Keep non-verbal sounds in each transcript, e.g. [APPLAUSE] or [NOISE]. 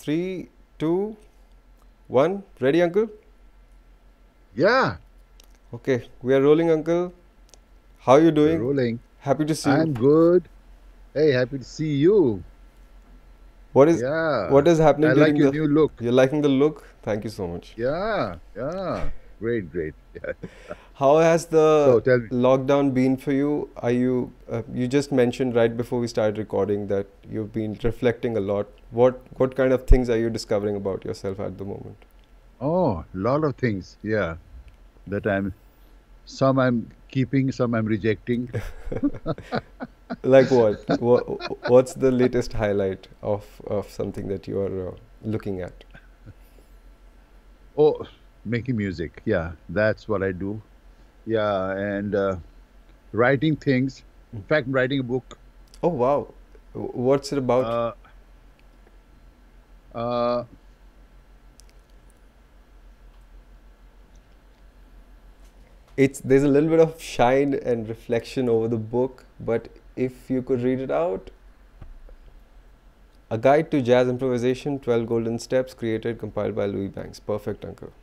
Three, two, one. Ready, Uncle? Yeah, Okay, we are rolling, Uncle. How are you we're doing? rolling. Happy to see I'm you. good. Hey, happy to see you. What is Yeah, what is happening I like your the? new look. You're liking the look? Thank you so much. Yeah, yeah. Great, great. Yeah. [LAUGHS] How has the me. lockdown been for you? Are you uh, you just mentioned right before we started recording that you've been reflecting a lot. What what kind of things are you discovering about yourself at the moment? Oh, a lot of things. Yeah, that I'm. Some I'm keeping, some I'm rejecting. [LAUGHS] Like what? What what's the latest highlight of of something that you are uh, looking at? Oh, making music. Yeah, that's what I do. Yeah, and uh, writing things. In fact, I'm writing a book. Oh wow. What's it about? Uh, uh, It's there's a little bit of shine and reflection over the book, but if you could read it out, A Guide to Jazz Improvisation, 12 Golden Steps, created, compiled by Louiz Banks. Perfect, Uncle.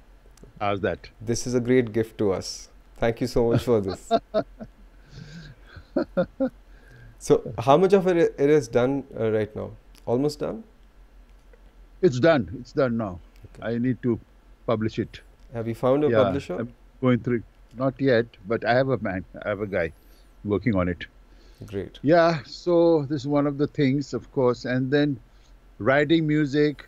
How's that? This is a great gift to us. Thank you so much for this. [LAUGHS] So, how much of it it is done uh, right now? Almost done? It's done. It's done now. Okay. I need to publish it. Have you found a Yeah, publisher? I'm going through. Not yet, but I have a man. I have a guy working on it. Great. Yeah. So this is one of the things, of course, and then writing music.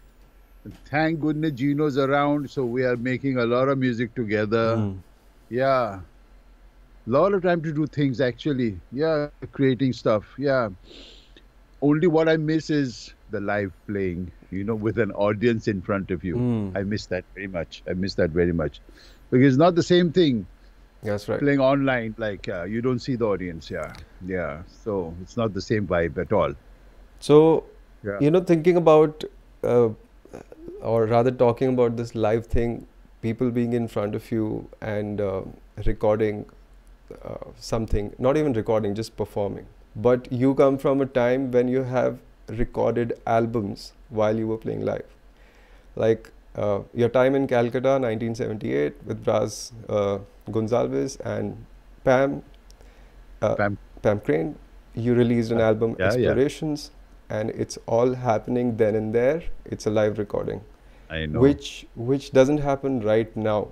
Thank goodness Gino's around, so we are making a lot of music together. Mm. Yeah. Lot of time to do things actually. Yeah, creating stuff. Yeah. Only what I miss is the live playing, you know, with an audience in front of you. Mm. I miss that very much. I miss that very much. Because it's not the same thing That's right. playing online, like uh, you don't see the audience. Yeah. Yeah. So it's not the same vibe at all. So, Yeah. you know, thinking about, uh, or rather talking about this live thing, people being in front of you and uh, recording uh, something, not even recording, just performing. But you come from a time when you have recorded albums while you were playing live. Like uh, your time in Calcutta, 1978, with Braz uh, Gonsalves and Pam, uh, Pam. Pam Crain. You released an album, yeah, yeah. Explorations, and it's all happening then and there. It's a live recording, I know. which which doesn't happen right now,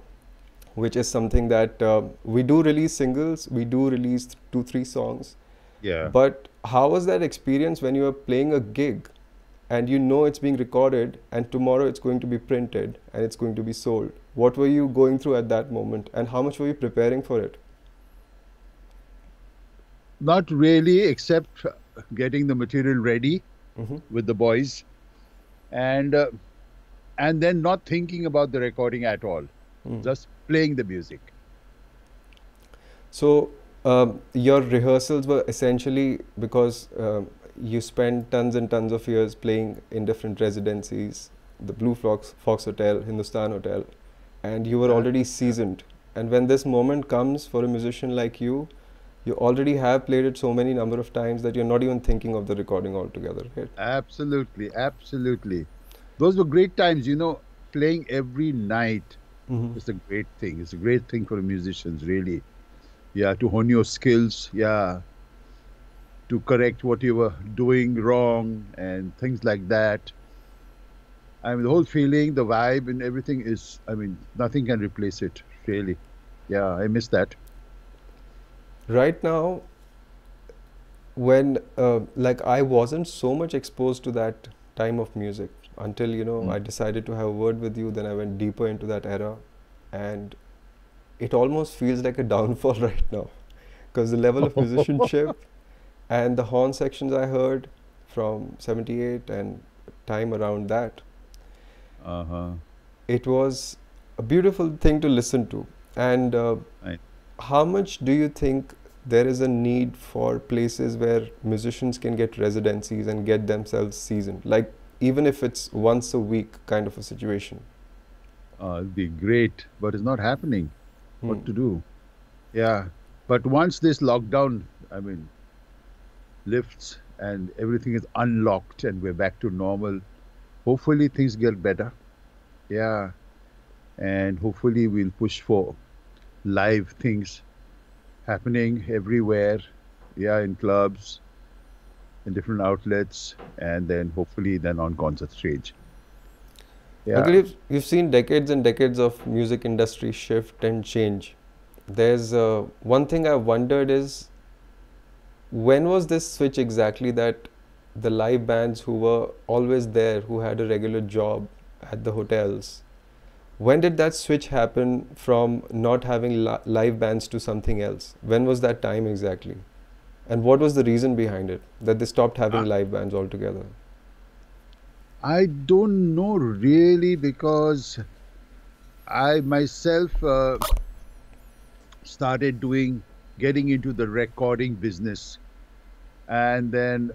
which is something that uh, we do release singles, we do release two three songs, yeah. but how was that experience when you were playing a gig and you know it's being recorded and tomorrow it's going to be printed and it's going to be sold? What were you going through at that moment and how much were you preparing for it? Not really, except getting the material ready hmm with the boys, and uh, and then not thinking about the recording at all. Mm. Just playing the music. So um, your rehearsals were essentially because um, you spent tons and tons of years playing in different residencies, the Blue Fox, Fox Hotel, Hindustan Hotel, and you were already seasoned. And when this moment comes for a musician like you, you already have played it so many number of times that you're not even thinking of the recording altogether, right? Absolutely, absolutely. Those were great times, you know. Playing every night Mm-hmm. is a great thing. It's a great thing for musicians, really. Yeah, to hone your skills. Yeah, to correct what you were doing wrong and things like that. I mean, the whole feeling, the vibe, and everything is. I mean, nothing can replace it. Really. Yeah, I miss that. Right now when uh, like i wasn't so much exposed to that time of music until you know Mm. i decided to have a word with you then i went deeper into that era and it almost feels like a [LAUGHS] downfall right now because the level of musicianship [LAUGHS] and the horn sections i heard from 78 and time around that Uh huh. it was a beautiful thing to listen to and uh, Right. how much do you think there is a need for places where musicians can get residencies and get themselves seasoned like even if it's once a week kind of a situation Uh, it'd be great, but it's not happening. What Hmm. to do? Yeah, but once this lockdown, I mean, lifts and everything is unlocked and we're back to normal, hopefully things get better. Yeah. And hopefully we'll push for live things happening everywhere. Yeah, in clubs, in different outlets, and then hopefully then on concert stage. Yeah. Believe you've seen decades and decades of music industry shift and change. There's uh, one thing I wondered is when was this switch exactly that the live bands who were always there, who had a regular job at the hotels, when did that switch happen from not having li- live bands to something else? When was that time exactly? And what was the reason behind it that they stopped having uh, live bands altogether? I don't know really because I myself uh, started doing, getting into the recording business. And then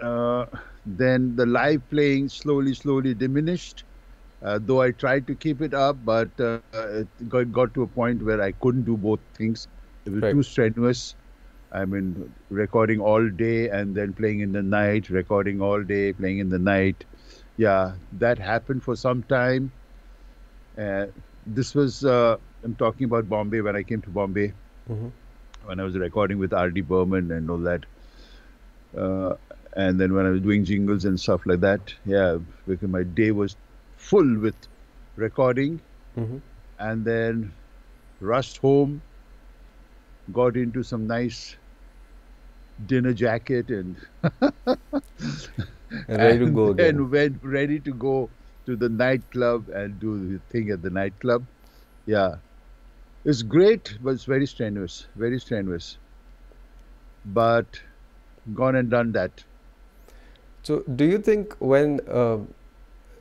uh, then the live playing slowly, slowly diminished. Uh, though I tried to keep it up, but uh, it got, got, to a point where I couldn't do both things. It was right. too strenuous. I mean, recording all day and then playing in the night, recording all day, playing in the night. Yeah, that happened for some time. Uh, this was, uh, I'm talking about Bombay when I came to Bombay, mm-hmm. when I was recording with R.D. Burman and all that. Uh, and then when I was doing jingles and stuff like that, yeah, because my day was full with recording, mm-hmm. and then rushed home, got into some nice dinner jacket and, [LAUGHS] and ready to [LAUGHS] go again. and went ready to go to the nightclub and do the thing at the nightclub. Yeah, it's great, but it's very strenuous, very strenuous. But gone and done that. So, do you think when uh,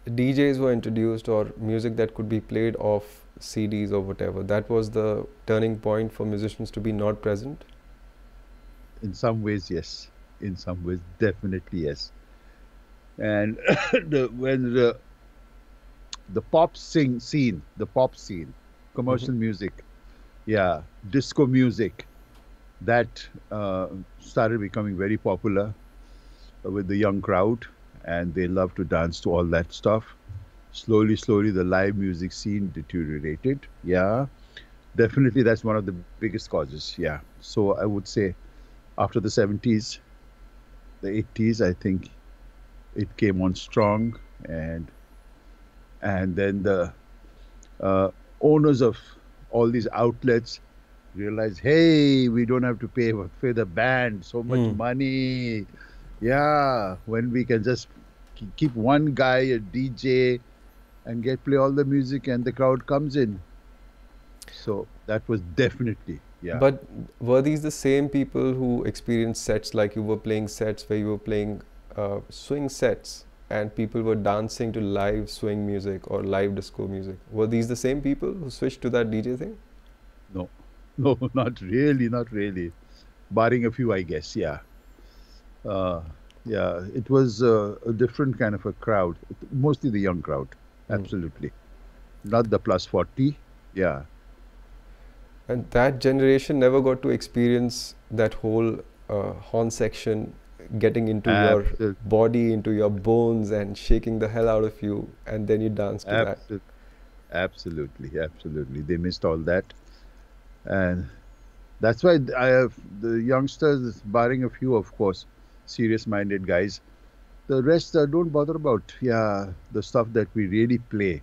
DJs were introduced or music that could be played off CDs or whatever, that was the turning point for musicians to be not present? In some ways, yes. In some ways, definitely yes. And [COUGHS] the, when the the pop sing scene, the pop scene, commercial mm-hmm. music, yeah, disco music, that uh, started becoming very popular with the young crowd, and they love to dance to all that stuff. Slowly, slowly, the live music scene deteriorated. Yeah, definitely, that's one of the biggest causes. Yeah, so I would say after the 70s, the 80s, I think it came on strong, and and then the uh, owners of all these outlets realized, hey, we don't have to pay for the band so much mm. money yeah, when we can just keep one guy, a DJ, and get play all the music, and the crowd comes in. So that was definitely yeah. But were these the same people who experienced sets like you were playing sets where you were playing uh, swing sets and people were dancing to live swing music or live disco music? Were these the same people who switched to that DJ thing? No, [LAUGHS] no, not really, not really. Barring a few, I guess, yeah. Uh, yeah, it was uh, a different kind of a crowd, mostly the young crowd, hmm. absolutely. Mm. Not the plus 40, yeah. And that generation never got to experience that whole uh, horn section getting into Absolutely. your body, into your bones, and shaking the hell out of you, and then you dance to Absolutely. that. Absolutely, absolutely. They missed all that, and that's why I have the youngsters, barring a few, of course, serious minded guys. The rest uh, don't bother about, yeah, the stuff that we really play.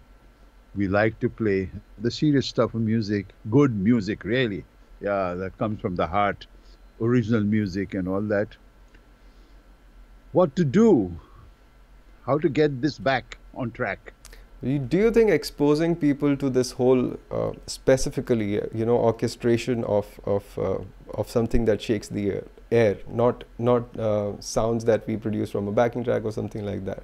We like to play the serious stuff of music, good music, really. Yeah, that comes from the heart, original music and all that. What to do? How to get this back on track? Do you think exposing people to this whole, uh, specifically, you know, orchestration of of uh, of something that shakes the air, not not uh, sounds that we produce from a backing track or something like that.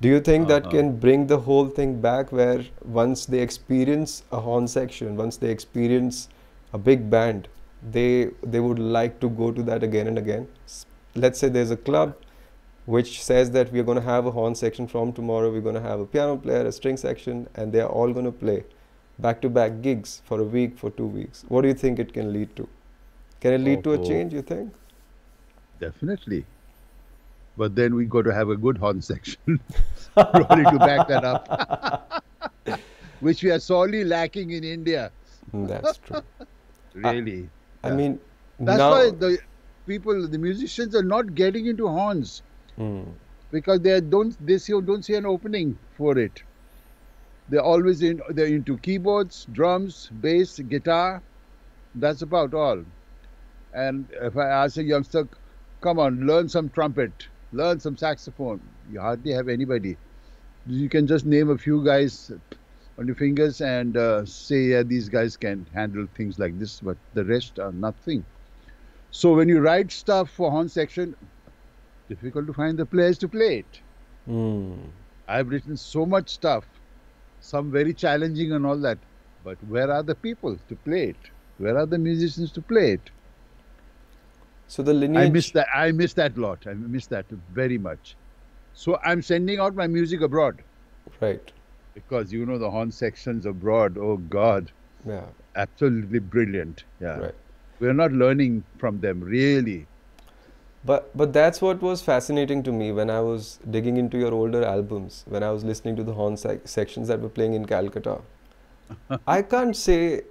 Do you think uh-huh. that can bring the whole thing back where once they experience a horn section, once they experience a big band, they they would like to go to that again and again. Let's say there's a club which says that we're going to have a horn section from tomorrow, we're going to have a piano player, a string section, and they're all going to play back to back gigs for a week, for two weeks. What do you think it can lead to? Can it lead oh, to a change, you think? Definitely. but then we got to have a good horn [LAUGHS] section [LAUGHS] probably to back that up, [LAUGHS] which we are sorely lacking in India. Mm, That's true. Really, I Yeah. mean, that's now, why the people, the musicians, are not getting into horns Mm, because they don't they see don't see an opening for it. They're always in they're into keyboards, drums, bass, guitar. That's about all. And if I ask a youngster, come on, learn some trumpet, learn some saxophone, you hardly have anybody. You can just name a few guys on your fingers and uh, say, yeah, these guys can handle things like this, but the rest are nothing. So when you write stuff for horn section, difficult to find the players to play it. mm, I've written so much stuff, some very challenging and all that, but where are the people to play it? Where are the musicians to play it? So the lineage. I miss that. I miss that lot. I miss that very much. So I'm sending out my music abroad Right. because you know the horn sections abroad. Oh God, Yeah. absolutely brilliant. Yeah, Right. we're not learning from them really. But but that's what was fascinating to me when I was digging into your older albums, when I was listening to the horn sec- sections that were playing in Calcutta. [LAUGHS] I can't say,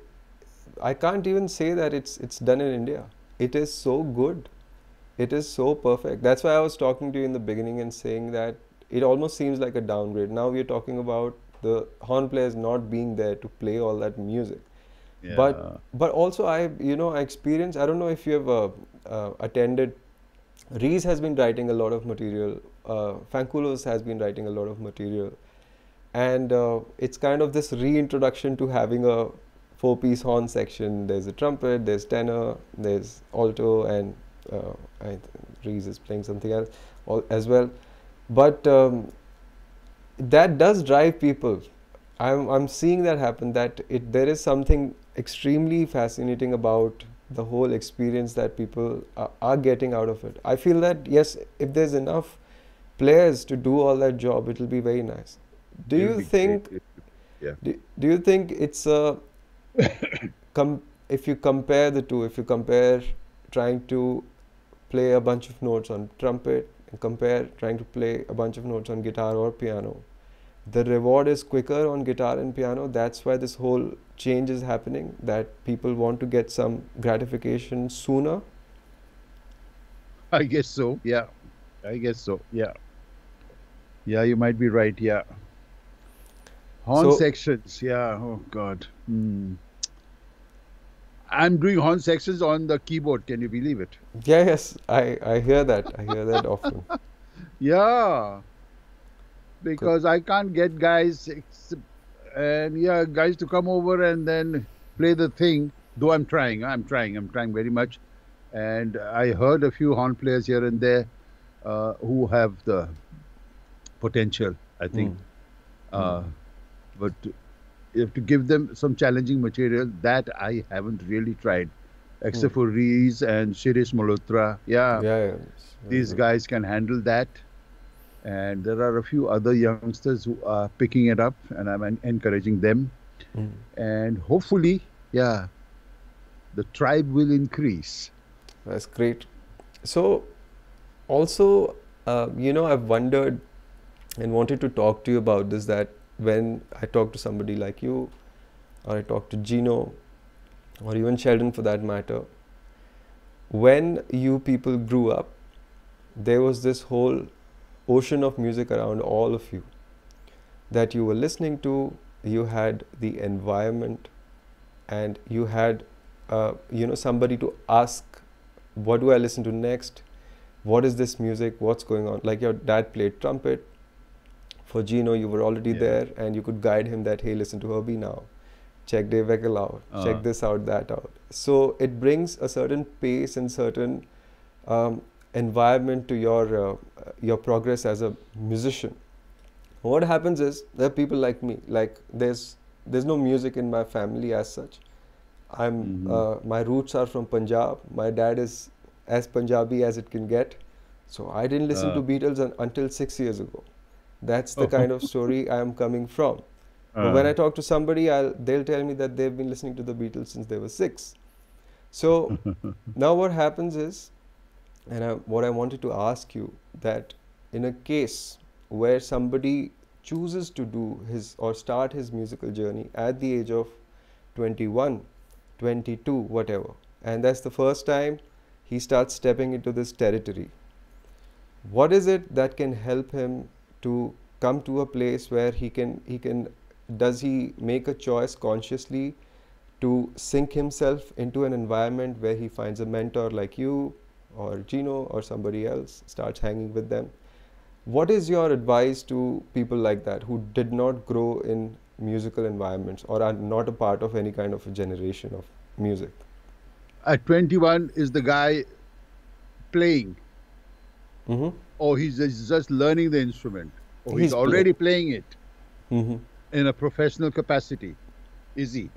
I can't even say that it's it's done in India. It is so good. It is so perfect. That's why I was talking to you in the beginning and saying that it almost seems like a downgrade. Now we're talking about the horn players not being there to play all that music. Yeah. But but also I you know I experienced I don't know if you have uh, uh, attended. Reese has been writing a lot of material. Uh, Fankulos has been writing a lot of material, and uh, it's kind of this reintroduction to having a four-piece horn section. There's a trumpet, there's tenor, there's alto, and uh, I Reese is playing something else as well. But um, that does drive people. I'm I'm seeing that happen. That it there is something extremely fascinating about the whole experience that people are, are getting out of it. I feel that yes, if there's enough players to do all that job, it'll be very nice. Do It'll you think? great. Do, do you think it's a com- if you compare the two, if you compare trying to play a bunch of notes on trumpet and compare trying to play a bunch of notes on guitar or piano, the reward is quicker on guitar and piano. That's why this whole change is happening. That people want to get some gratification sooner. I guess so. Yeah, I guess so. Yeah, yeah, you might be right. Yeah, horn So- sections. Yeah. Oh God. Hmm. I'm doing horn sections on the keyboard. Can you believe it? Yeah, yes, I I hear that. I hear that often. [LAUGHS] Yeah. Because I can't get guys and yeah, guys to come over and then play the thing. Though I'm trying, I'm trying, I'm trying very much. And I heard a few horn players here and there uh, who have the potential, I think. Mm. Uh, but you have to give them some challenging material that I haven't really tried, except for Rees and Shirish Malhotra. Yeah, Yeah, yeah. these guys can handle that. And there are a few other youngsters who are picking it up, and I'm en- encouraging them. Mm. And hopefully, yeah, the tribe will increase. That's great. So, also, uh, you know, I've wondered and wanted to talk to you about this that when I talk to somebody like you, or I talk to Gino, or even Sheldon for that matter, when you people grew up, there was this whole ocean of music around all of you that you were listening to, you had the environment, and you had, uh, you know, somebody to ask what do I listen to next? What is this music? What's going on? Like your dad played trumpet. For Gino, you were already Yeah. there and you could guide him that, hey, listen to Herbie now. Check Dave Weckl out. Uh. Check this out, that out. So it brings a certain pace and certain um, environment to your, uh, your progress as a musician. What happens is there are people like me. Like there's there's no music in my family as such. I'm Mhm. uh, my roots are from Punjab. My dad is as Punjabi as it can get. So I didn't listen Uh. to Beatles un- until six years ago. That's the kind of story I am coming from. But when Uh, I talk to somebody, I'll, they'll tell me that they've been listening to the Beatles since they were six. So [LAUGHS] now what happens is And I, what I wanted to ask you that in a case where somebody chooses to do his or start his musical journey at the age of 21, 22, whatever, and that's the first time he starts stepping into this territory. What is it that can help him to come to a place where he can he can does he make a choice consciously to sink himself into an environment where he finds a mentor like you or Gino or somebody else, starts hanging with them. What is your advice to people like that who did not grow in musical environments or are not a part of any kind of a generation of music? At 21 is the guy playing, Mm-hmm. Or he's just learning the instrument, or he's, He's already playing it Mm-hmm. in a professional capacity. Is he?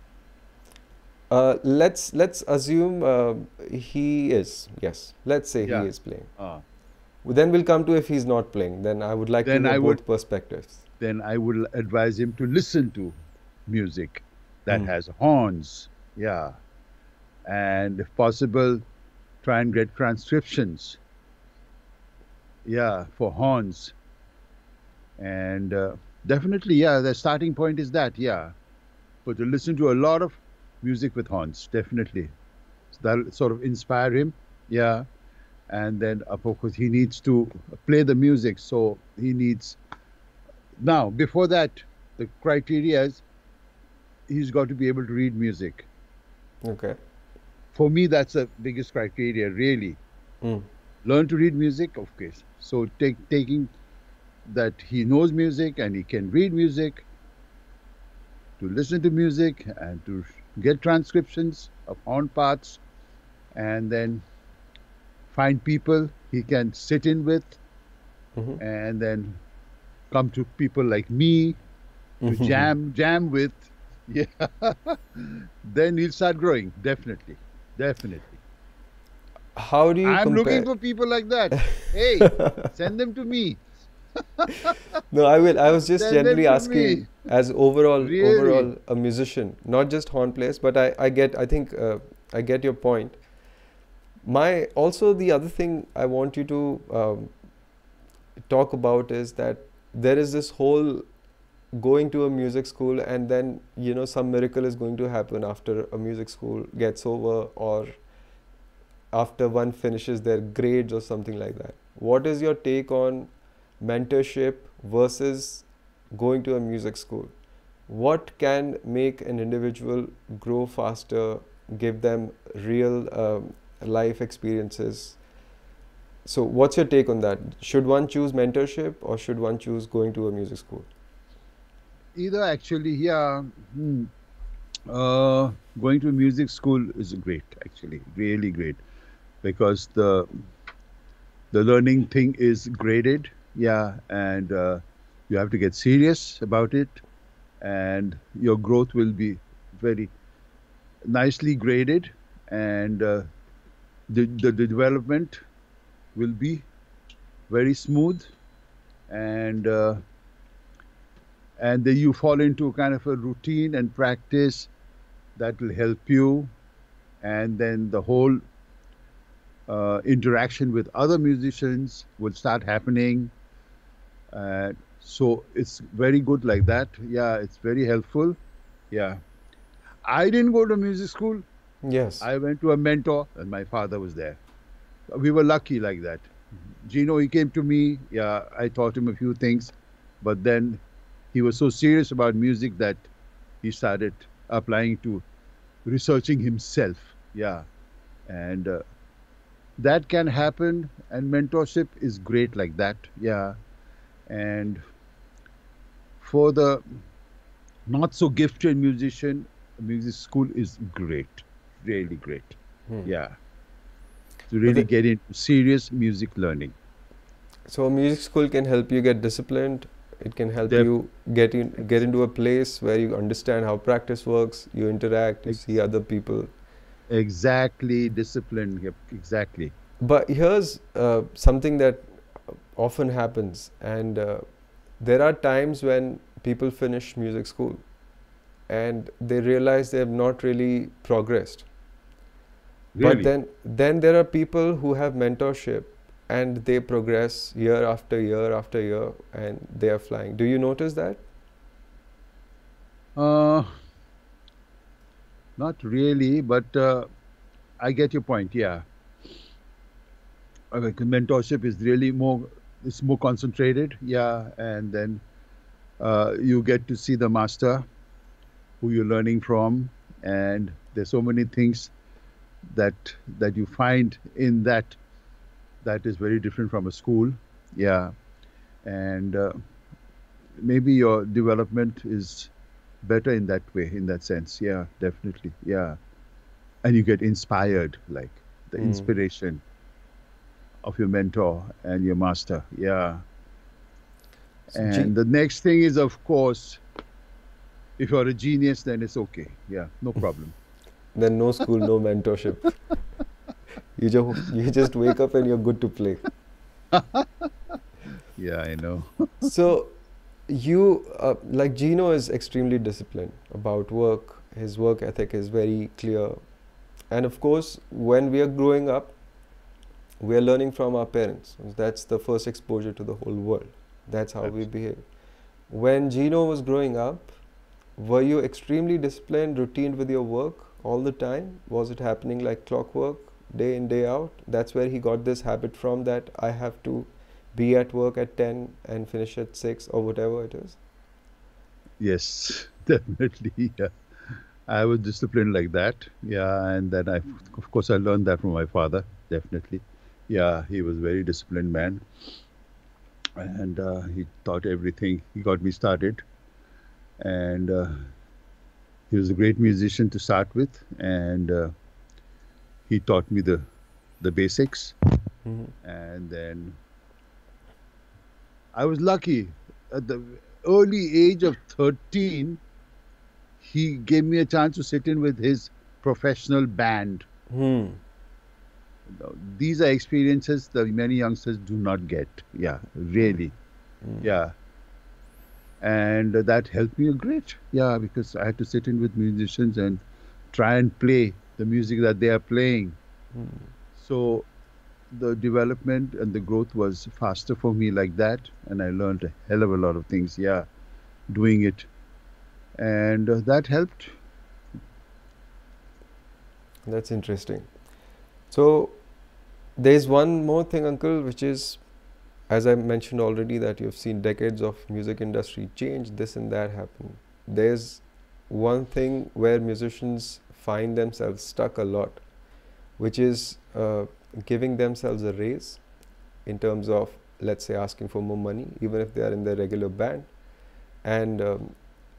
Uh, let's let's assume uh, he is. Yes, let's say Yeah. he is playing. Ah. Then we'll come to if he's not playing. Then I would like Then to know I both would- perspectives. then I would advise him to listen to music that Mm. has horns. Yeah. And if possible, try and get transcriptions. Yeah, for horns. And uh, definitely, yeah, the starting point is that, yeah. But to listen to a lot of music with horns, definitely. So that'll sort of inspire him. Yeah. And then, of course, he needs to play the music. So he needs now, before that, the criteria is he's got to be able to read music. Okay. For me, that's the biggest criteria, really. Mm. Learn to read music, of course. So, take, taking that he knows music and he can read music, to listen to music and to get transcriptions of horn parts, and then find people he can sit in with, Mhm. and then come to people like me to Mhm. jam jam with [LAUGHS] yeah then he'll start growing definitely definitely How do you i'm compare? looking for people like that [LAUGHS] hey [LAUGHS] send them to me no, I will. I was just Send generally asking me. as overall Really? overall a musician, not just horn players. But I I get. I think uh, I get your point. My also the other thing I want you to um, talk about is that there is this whole going to a music school and then you know some miracle is going to happen after a music school gets over or after one finishes their grades or something like that. What is your take on mentorship versus going to a music school? What can make an individual grow faster give them real um, life experiences? So what's your take on that? Should one choose mentorship or should one choose going to a music school? Either actually yeah hmm, uh, going to a music school is great actually. Really great because the the learning thing is graded yeah and uh, you have to get serious about it and your growth will be very nicely graded and uh, the, the the development will be very smooth and uh, and then you fall into kind of a routine and practice that will help you and then the whole uh, interaction with other musicians will start happening. Uh, so it's very good like that. Yeah it's very helpful. Yeah. I didn't go to music school. Yes. I went to a mentor and my father was there. We were lucky like that. Gino he came to me. Yeah i taught him a few things but then he was so serious about music that he started applying to researching himself. Yeah. And uh, that can happen and mentorship is great like that yeah. And for the not so gifted musician music school is great really great Hmm. yeah. To really get into serious music learning. So music school can help you get disciplined it can help Def- you get in get into a place where you understand how practice works you interact you see other people exactly discipline yep, exactly but here's uh, something that often happens and uh, there are times when people finish music school and they realize they have not really progressed Really? But then, then there are people who have mentorship and they progress year after year after year and they are flying. Do you notice that? Uh, not really, but uh, I get your point. Yeah, okay, mentorship is really more it's more concentrated. Yeah, and then uh, you get to see the master who you're learning from, and there's so many things that that you find in that that is very different from a school. Yeah, and uh, maybe your development is better in that way, in that sense. Yeah, definitely. Yeah, and you get inspired, like the Mm. inspiration of your mentor and your master. Yeah. So And the next thing is, of course, if you're a genius, then it's okay. Yeah, no [LAUGHS] problem. Then no school, no mentorship. [LAUGHS] You just you just wake up and you're good to play. [LAUGHS] yeah, I know. So, you uh, like Gino is extremely disciplined about work. His work ethic is very clear, and of course, when we are growing up, we are learning from our parents. That's the first exposure to the whole world. That's how we behave. When Gino was growing up, were you extremely disciplined, routine with your work all the time? Was it happening like clockwork, day in, day out? That's where he got this habit from that I have to be at work at 10 and finish at 6 or whatever it is. Yes, [LAUGHS] definitely. Yeah. I was disciplined like that. Yeah, and then I, of course, I learned that from my father. Definitely. Yeah, he was a very disciplined man, and uh, he taught everything. He got me started, and uh, he was a great musician to start with, and uh, he taught me the the basics, Mhm. and then I was lucky. At the early age of 13 he gave me a chance to sit in with his professional band. Hmm. these are experiences that many youngsters do not get. Yeah really. Hmm. yeah. And that helped me a great. Yeah because i had to sit in with musicians and try and play the music that they are playing. Hmm. so the development and the growth was faster for me like that and i learned a hell of a lot of things yeah doing it and uh, that helped That's interesting. So, there's one more thing, Uncle, which is, as I mentioned already, that you've seen decades of music industry change, this and that happen. There's one thing where musicians find themselves stuck a lot, which is uh, giving themselves a raise in terms of, let's say, asking for more money, even if they are in their regular band. And um,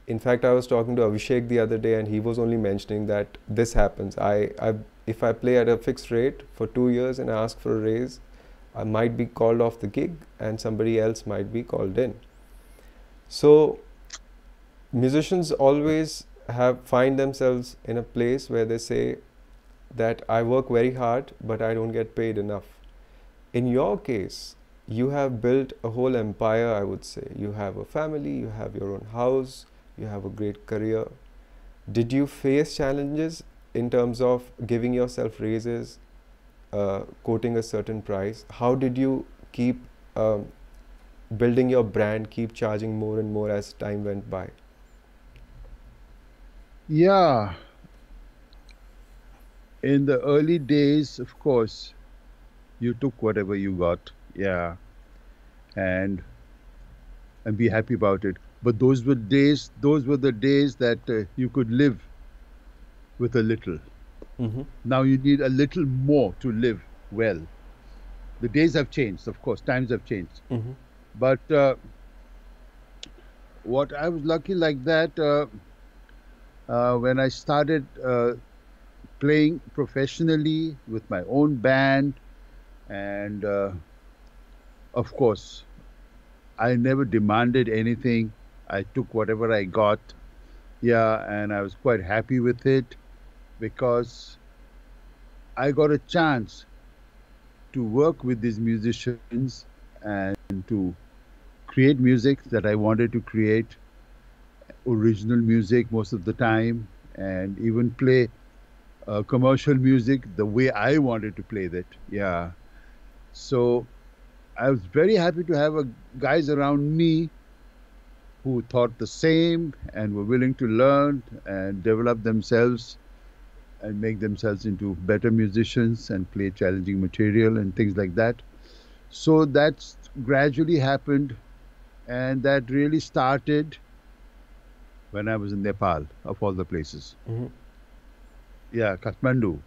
in fact, I was talking to Abhishek the other day, and he was only mentioning that this happens. I, I, if I play at a fixed rate for two years and ask for a raise, I might be called off the gig, and somebody else might be called in. So, musicians always have find themselves in a place where they say that I work very hard, but I don't get paid enough. In your case, you have built a whole empire, I would say. You have a family, you have your own house, you have a great career. Did you face challenges in terms of giving yourself raises, uh, quoting a certain price? How did you keep um, building your brand, keep charging more and more as time went by? yeah in the early days of course you took whatever you got yeah and and be happy about it but those were days those were the days that uh, you could live with a little Mm-hmm. now you need a little more to live well the days have changed of course times have changed Mm-hmm. but uh, what i was lucky like that uh, uh, when i started uh, playing professionally with my own band. And uh, of course i never demanded anything. I took whatever i got. Yeah and i was quite happy with it because i got a chance to work with these musicians and to create music that I wanted to create, original music most of the time, and even play uh, commercial music the way I wanted to play that. Yeah. So I was very happy to have a, guys around me who thought the same and were willing to learn and develop themselves and make themselves into better musicians and play challenging material and things like that. So that's gradually happened and that really started when I was in Nepal, of all the places. hmm Yeah, Kathmandu,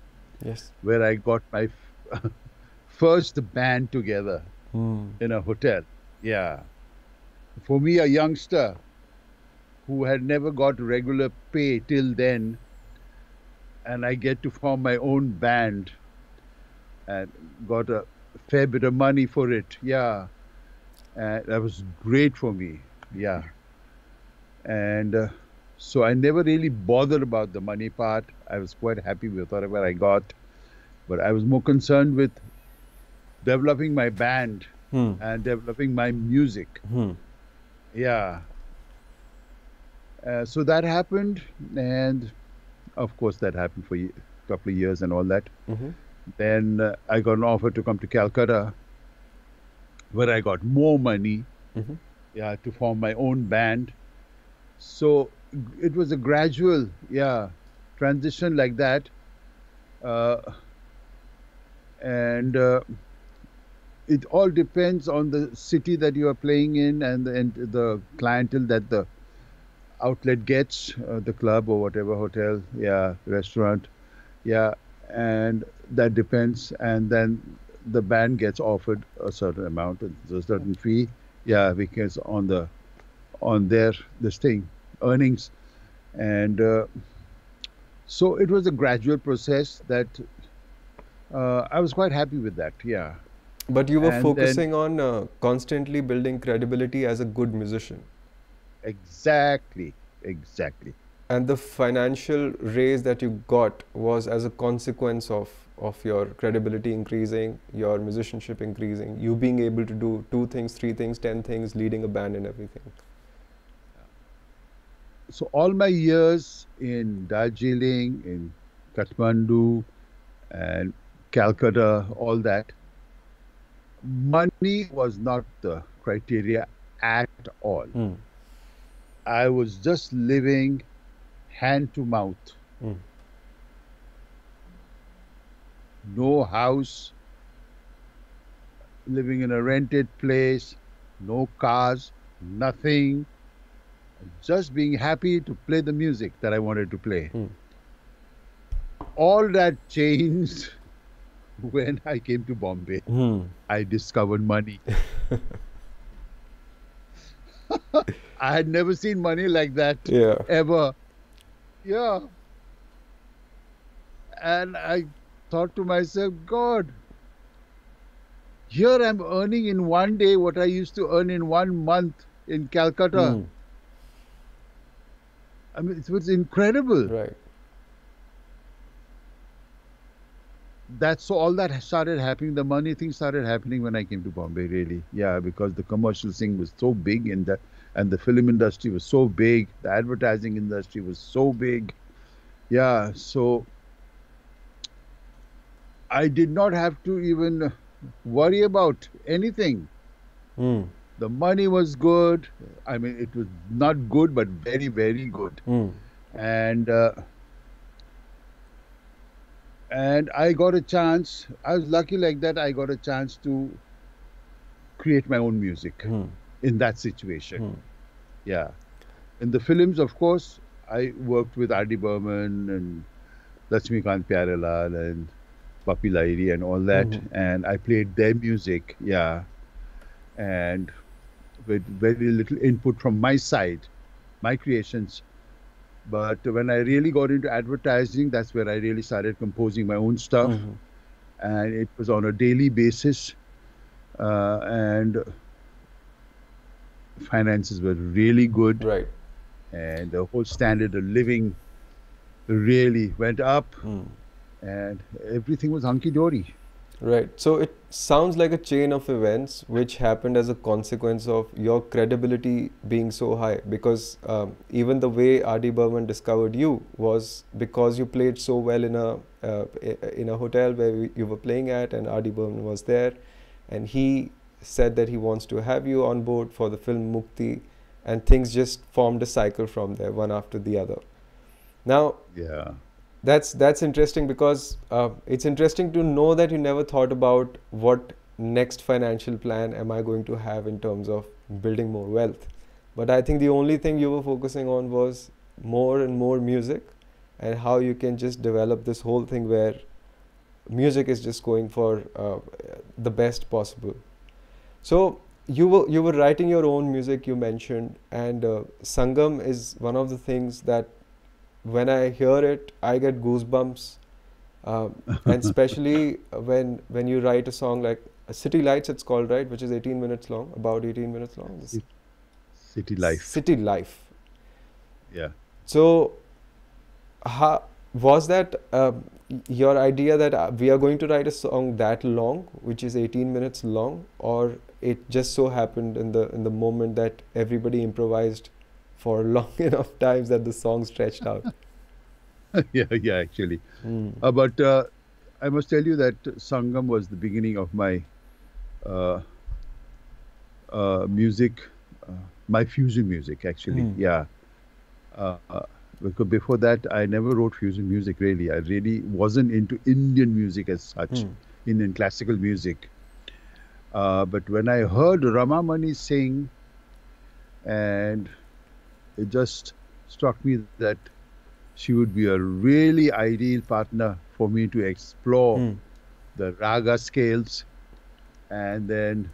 Yes. where I got my f- [LAUGHS] first band together Mm. in a hotel. Yeah. For me, a youngster who had never got regular pay till then, and I get to form my own band and got a fair bit of money for it. Yeah. And that was great for me. Yeah. And uh, so I never really bothered about the money part. I was quite happy with whatever I got. But I was more concerned with developing my band Hmm. and developing my music. Hmm. Yeah. Uh, so that happened, and of course that happened for a couple of years and all that. Mhm. Then uh, I got an offer to come to Calcutta, where I got more money, Mhm. yeah, to form my own band. So it was a gradual, yeah, transition like that, uh, and. Uh, it all depends on the city that you are playing in and the, and the clientele that the outlet gets, uh, the club or whatever hotel, yeah, restaurant, yeah, and that depends. And then the band gets offered a certain amount, a certain fee, yeah, because on the on their this thing earnings, and uh, so it was a gradual process that uh, I was quite happy with that, yeah. But you were And then- focusing on uh, constantly building credibility as a good musician. Exactly, exactly. And the financial raise that you got was as a consequence of, of your credibility increasing, your musicianship increasing, you being able to do two things, three things, ten things, leading a band and everything. So all my years in Darjeeling, in Kathmandu, and Calcutta, all that, money was not the criteria at all. Mm. I was just living hand to mouth. Mm. No house, living in a rented place, no cars, nothing. Just being happy to play the music that I wanted to play. Mm. All that changed [LAUGHS] when I came to Bombay. Hmm. I discovered money. [LAUGHS] I had never seen money like that Yeah. ever. Yeah. And I thought to myself, God, here I'm earning in one day what I used to earn in one month in Calcutta. Hmm. I mean, it was incredible. Right. That's so all that started happening. The money thing started happening when I came to Bombay, really. Yeah, because the commercial thing was so big in the and the film industry was so big, the advertising industry was so big. Yeah, so I did not have to even worry about anything. Hmm. The money was good. I mean, it was not good, but very, very good. Hmm. And uh, and I got a chance. I was lucky like that. I got a chance to create my own music Hmm. in that situation. Hmm. Yeah. In the films, of course, I worked with R.D. Burman and Lakshmikant Pyarelal and Bappi Lahiri and all that. Mhm. And I played their music, yeah. And with very little input from my side, my creations. But when I really got into advertising, that's where I really started composing my own stuff Mhm. and it was on a daily basis uh, and finances were really good Right. and the whole standard of living really went up Hmm. and everything was hunky-dory Right. So it sounds like a chain of events which happened as a consequence of your credibility being so high. Because um, even the way R.D. Burman discovered you was because you played so well in a uh, in a hotel where you were playing at, and R.D. Burman was there, and he said that he wants to have you on board for the film Mukti, and things just formed a cycle from there, one after the other. Now, Yeah. That's that's interesting because uh, it's interesting to know that you never thought about what next financial plan am I going to have in terms of building more wealth. But I think the only thing you were focusing on was more and more music and how you can just develop this whole thing where music is just going for uh, the best possible. So you were you were writing your own music you mentioned and uh, Sangam is one of the things that when I hear it, I get goosebumps, um, [LAUGHS] and especially when when you write a song like City Lights, it's called right, which is 18 minutes long, about 18 minutes long. City life. City Life. Yeah. So, how was that um, your idea that uh, we are going to write a song that long, which is 18 minutes long, or it just so happened in the in the moment that everybody improvised for long [LAUGHS] enough times that the song stretched out? [LAUGHS] yeah, yeah, actually. Mm. Uh, but uh, I must tell you that Sangam was the beginning of my uh, uh, music, uh, my fusion music, actually. Hmm. Yeah. Uh, because before that, I never wrote fusion music, really. I really wasn't into Indian music as such, Hmm. Indian classical music. Uh, but when I heard Ramamani sing, and it just struck me that she would be a really ideal partner for me to explore Hmm. the raga scales and then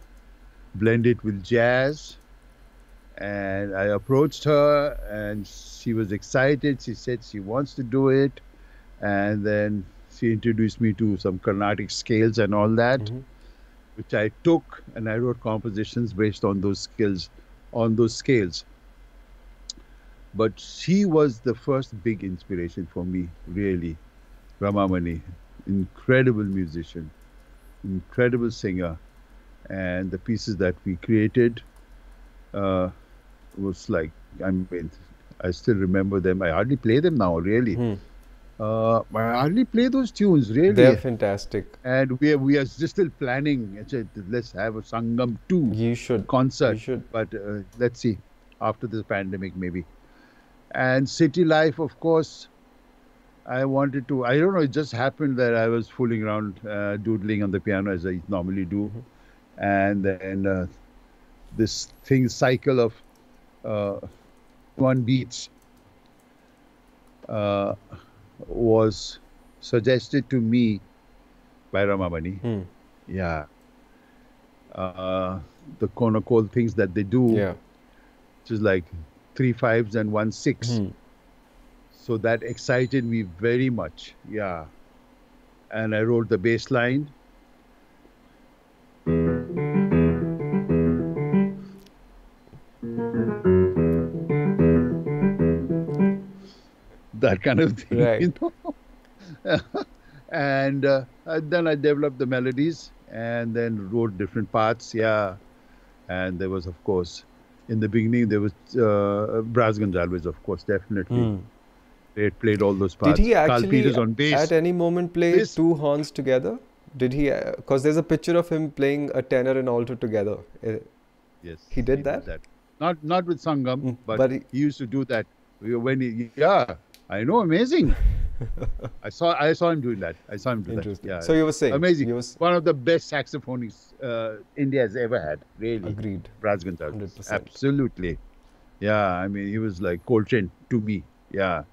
blend it with jazz. And I approached her and she was excited. She said she wants to do it. And then she introduced me to some Carnatic scales and all that, Mhm. which I took and I wrote compositions based on those skills, on those scales. But she was the first big inspiration for me, really. Ramamani, incredible musician, incredible singer, and the pieces that we created uh, was like I mean, I still remember them. I hardly play them now, really. Hmm. Uh, I hardly play those tunes, really. They're fantastic. and we are, we are just still planning. I said, Let's have a Sangam two You should. concert You should. but uh, let's see after this pandemic maybe and city life of course i wanted to i don't know it just happened that i was fooling around uh, doodling on the piano as i normally do and then uh, this thing cycle of uh, one beats uh, was suggested to me by ramamani Hmm. yeah uh, the Konnakol things that they do, Yeah. which is like three fives and one six. Hmm. So that excited me very much. Yeah. And I wrote the bass line. That kind of thing, Right. you know. [LAUGHS] and uh, uh, then I developed the melodies and then wrote different parts. Yeah. And there was, of course, in the beginning, there was uh, Braz Gonsalves, of course, definitely. They played all those parts. Did he actually on bass. at any moment play Bass. two horns together? Did he? Because there's a picture of him playing a tenor and alto together. Uh, yes, he did that? Not not with Sangam, Mm, but, but he, he- used to do that when he. Yeah, I know, amazing. [LAUGHS] I saw I saw him doing that. I saw him do that. Interesting. Yeah, So you were saying amazing. Was One of the best saxophonists uh, India has ever had. Really, agreed. 100%. Absolutely. Yeah, I mean, he was like Coltrane to me. Yeah.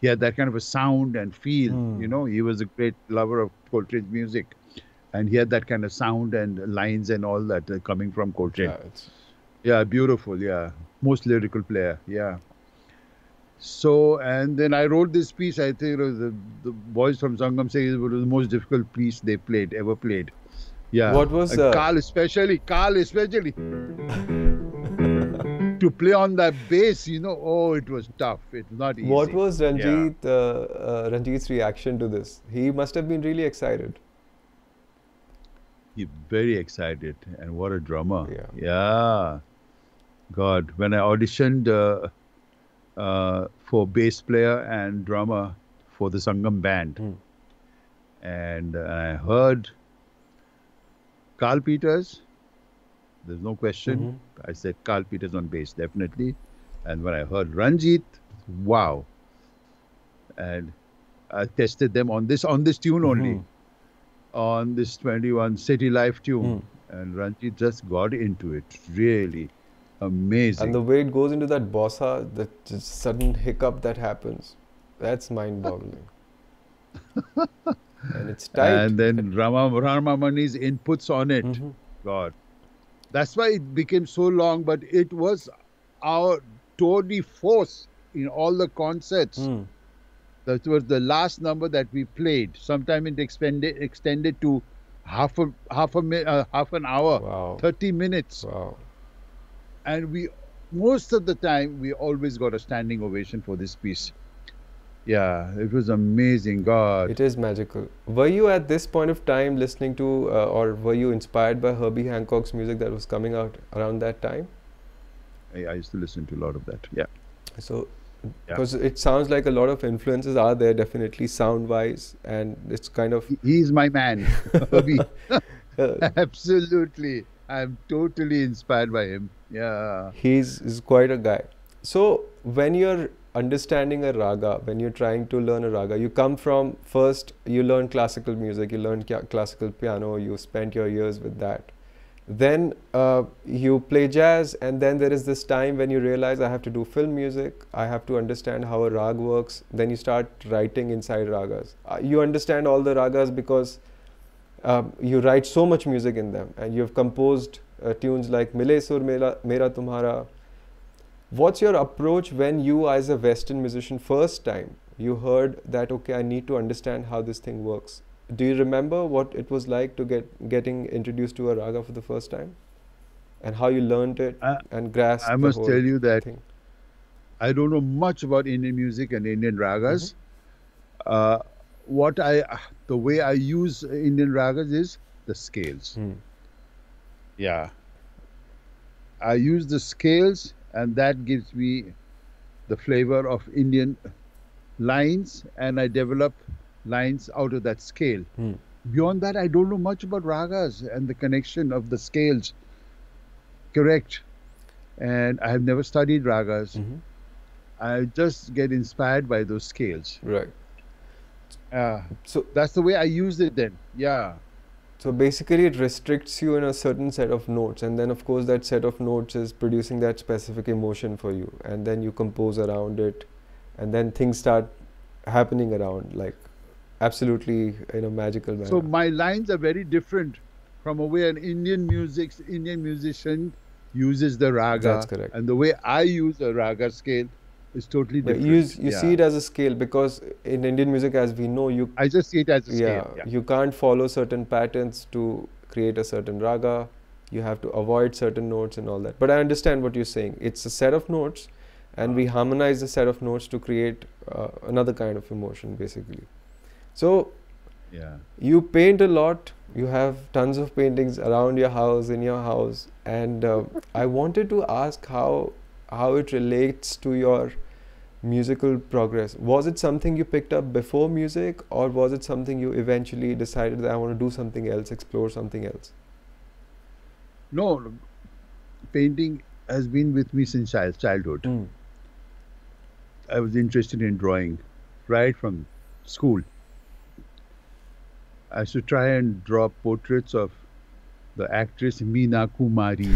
He had that kind of a sound and feel. Hmm. You know, he was a great lover of Coltrane's music. And he had that kind of sound and lines and all that uh, coming from Coltrane. Yeah, it's, Yeah, beautiful. Yeah. Most lyrical player. Yeah. So, and then I wrote this piece. I think it was the, the boys from Sangam say it was the most difficult piece they played, ever played. Yeah. What was, uh, Carl, especially, Carl, especially. to play on that bass, you know, oh, it was tough. It was not easy. what was Yeah. Ranjit uh, uh, Ranjit's reaction to this? He must have been really excited. He's very excited, and what a drummer! Yeah. Yeah. God, when I auditioned uh, uh, for bass player and drummer for the Sangam band, Hmm. and I heard Carl Peters. There's no question. Mhm. I said Carl Peters on bass, definitely. And when I heard Ranjit, wow! And I tested them on this on this tune only, Mhm. on this 21 City Life tune, Hmm. and Ranjit just got into it. Really amazing. And the way it goes into that bossa, that sudden hiccup that happens, that's mind-boggling. [LAUGHS] and it's tight. And then Rama Ramamani's inputs on it. Mhm. God. That's why it became so long, but it was our tour de force in all the concerts. Hmm. That was the last number that we played. Sometime it extended extended to half a half a mi- uh, half an hour, Wow. thirty minutes, Wow. And we most of the time we always got a standing ovation for this piece. Yeah, it was amazing. God, It is magical. Were you at this point of time listening to, uh, or were you inspired by Herbie Hancock's music that was coming out around that time? I, I used to listen to a lot of that. Yeah. So, Yeah. because it sounds like a lot of influences are there, definitely sound-wise, and it's kind of. He- He's my man, [LAUGHS] Herbie. [LAUGHS] Uh, [LAUGHS] Absolutely. I'm totally inspired by him. Yeah. he's, he's quite a guy. So when you're understanding a raga, when you're trying to learn a raga, you come from first you learn classical music, you learn classical piano, you spent your years with that. Then uh, you play jazz, and then there is this time when you realize I have to do film music, I have to understand how a rag works. Then you start writing inside ragas. Uh, you understand all the ragas because um, you write so much music in them, and you've composed uh, tunes like Mile Sur Mera, Mera Tumhara. What's your approach when you, as a Western musician, first time you heard that okay, I need to understand how this thing works? Do you remember what it was like to get getting introduced to a raga for the first time, and how you learned it I- and grasped? I must tell you that thing? I don't know much about Indian music and Indian ragas. Uh, what I, the way I use Indian ragas is the scales. Hmm. Yeah. I use the scales, and that gives me the flavor of Indian lines, and I develop lines out of that scale. Hmm. Beyond that, I don't know much about ragas and the connection of the scales. Correct. And I have never studied ragas. Mhm. I just get inspired by those scales. Right. Uh, So that's the way I use it then. Yeah. So basically, it restricts you in a certain set of notes, and then of course that set of notes is producing that specific emotion for you, and then you compose around it, and then things start happening around like absolutely in a magical manner. So my lines are very different from a way an Indian music Indian musician uses the raga. That's correct. And the way I use a raga scale is totally Yeah, different. you you see it as a scale because in Indian music, as we know, you I just see it as a yeah, scale. Yeah. you can't follow certain patterns to create a certain raga. You have to avoid certain notes and all that. But I understand what you're saying. It's a set of notes, and we harmonize the set of notes to create uh, another kind of emotion, basically. So yeah. you paint a lot. You have tons of paintings around your house, in your house, and uh, I wanted to ask how how it relates to your musical progress. Was it something you picked up before music, or was it something you eventually decided that I want to do something else, explore something else? No, painting has been with me since child, childhood. Hmm. I was interested in drawing right from school. I used to try and draw portraits of the actress Meena Kumari.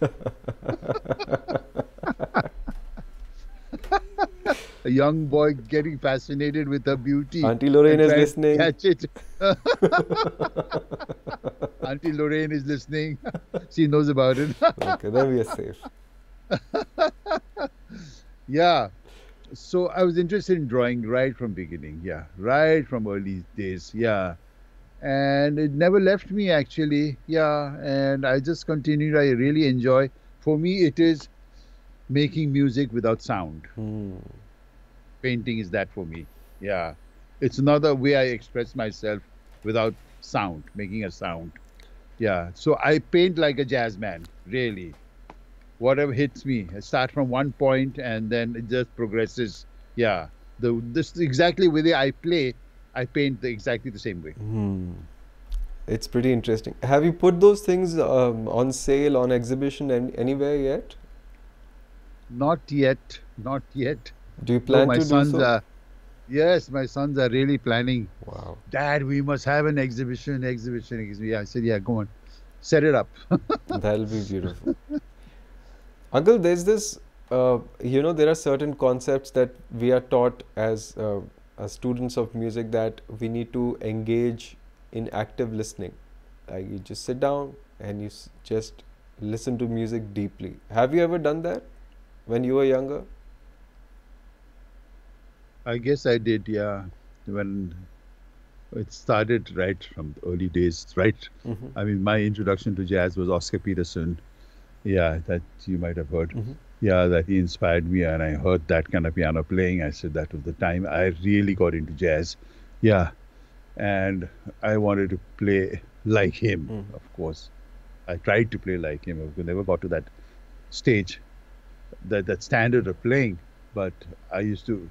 [LAUGHS] a young boy getting fascinated with her beauty. Auntie Lorraine is listening. Catch it. [LAUGHS] Auntie Lorraine is listening. she knows about it. okay, then we are safe. [LAUGHS] Yeah. So I was interested in drawing right from beginning. Yeah, right from early days. Yeah. And it never left me actually. Yeah, and I just continued. I really enjoy. For me, it is making music without sound. Hmm. Painting is that for me. Yeah. It's another way I express myself without sound, making a sound. Yeah. So I paint like a jazz man, really. Whatever hits me, I start from one point and then it just progresses. Yeah. The this exactly the way I play, I paint the, exactly the same way. Hmm. It's pretty interesting. Have you put those things um, on sale, on exhibition, an anywhere yet? Not yet. Not yet. Do you plan no, to do so? are. Yes, my sons are really planning. Wow. Dad, we must have an exhibition. Exhibition. exhibition. Yeah, I said, yeah, go on, set it up. [LAUGHS] That'll be beautiful. Uncle, there's this, uh, you know, there are certain concepts that we are taught as, uh, as students of music that we need to engage in active listening. Like you just sit down and you s- just listen to music deeply. Have you ever done that when you were younger? I guess I did. Yeah, when it started right from the early days, right? Mm-hmm. I mean, my introduction to jazz was Oscar Peterson. Yeah, that you might have heard. Mhm. Yeah, that he inspired me, and I heard that kind of piano playing. I said that was the time I really got into jazz. Yeah, and I wanted to play like him, Mm. of course. I tried to play like him. I never got to that stage, that that standard of playing. But I used to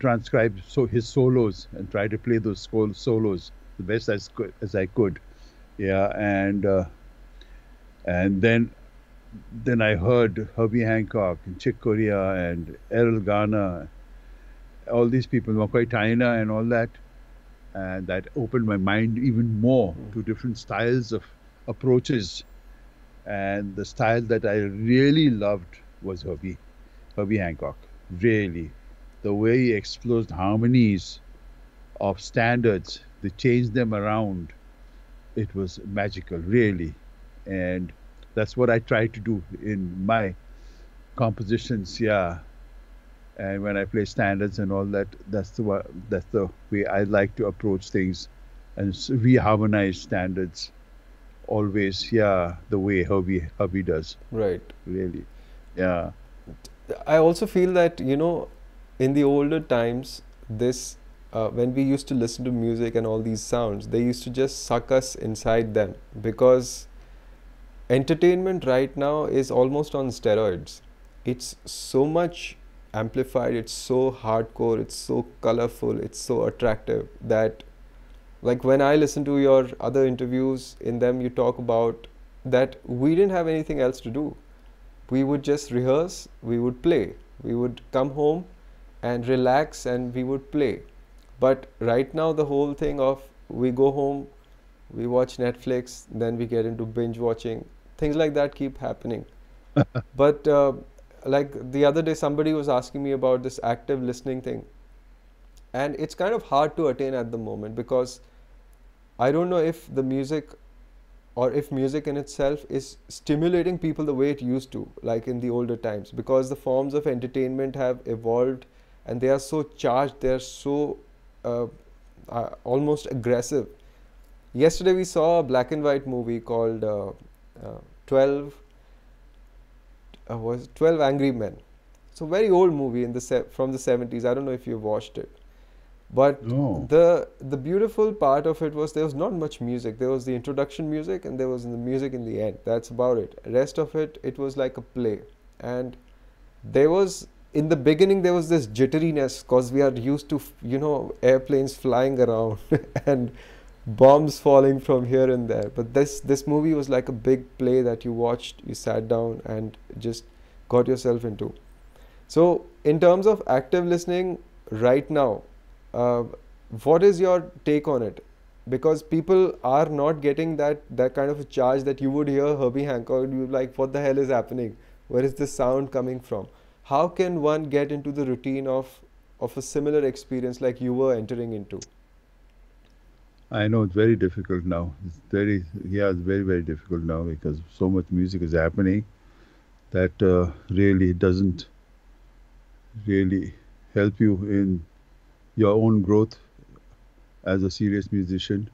transcribe so his solos and try to play those sol- solos the best as as I could. Yeah, and uh, and then then I heard Herbie Hancock and Chick Corea and Erroll Garner, all these people, McCoy Tyner and all that, and that opened my mind even more Mm. to different styles of approaches. And the style that I really loved was Herbie, Herbie Hancock. Really, the way he explores harmonies of standards, they changed them around. It was magical, really, and that's what I try to do in my compositions. Yeah, and when I play standards and all that, that's the that's the way I like to approach things, and s- reharmonize standards. Always, yeah, the way Herbie Herbie does, Right. really, yeah. I also feel that you know, in the older times, this uh, when we used to listen to music and all these sounds, they used to just suck us inside them because entertainment right now is almost on steroids. It's so much amplified, it's so hardcore, it's so colorful, it's so attractive that like when I listen to your other interviews, in them you talk about that we didn't have anything else to do we would just rehearse, we would play. We would come home and relax and we would play. But right now, the whole thing of we go home, we watch Netflix, then we get into binge watching, things like that keep happening. [LAUGHS] but uh, like the other day, somebody was asking me about this active listening thing. And it's kind of hard to attain at the moment because I don't know if the music or if music in itself is stimulating people the way it used to, like in the older times, because the forms of entertainment have evolved and they are so charged, they are so uh, uh, almost aggressive. Yesterday we saw a black and white movie called uh, uh, 12 uh, was 12 Angry Men. So very old movie in the se- from the 70s. I don't know if you've watched it. But No. the the beautiful part of it was there was not much music. There was the introduction music and there was the music in the end. That's about it. Rest of it, it was like a play. And there was in the beginning there was this jitteriness because we are used to you know airplanes flying around [LAUGHS] and bombs falling from here and there. But this this movie was like a big play that you watched, you sat down and just got yourself into. So in terms of active listening right now, uh, what is your take on it? Because people are not getting that that kind of a charge that you would hear Herbie Hancock. You like, what the hell is happening? Where is this sound coming from? How can one get into the routine of of a similar experience like you were entering into? I know it's very difficult now. It's very, yeah, it's very, very difficult now because so much music is happening that uh, really doesn't really help you in your own growth as a serious musician.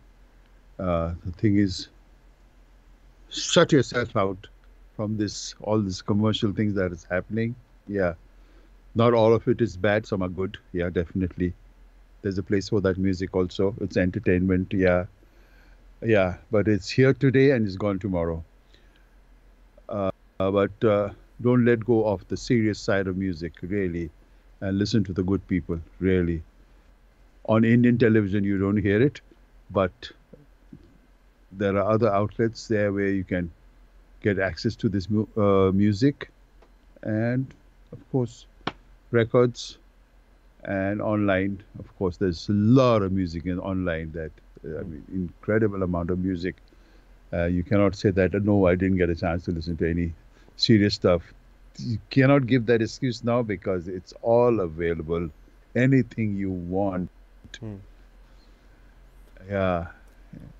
Uh, the thing is, shut yourself out from this all this commercial things that is happening. Yeah, not all of it is bad. Some are good. Yeah, definitely there's a place for that music also it's entertainment yeah Yeah, but it's here today and it's gone tomorrow. Uh, but uh, don't let go of the serious side of music, really, and listen to the good people, really. On Indian television, you don't hear it, but there are other outlets there where you can get access to this mu- uh, music and, of course, records and online. Of course, there's a lot of music in online that, uh, I mean, incredible amount of music. Uh, you cannot say that, no, I didn't get a chance to listen to any serious stuff. You cannot give that excuse now because it's all available. Anything you want. Hmm. Yeah.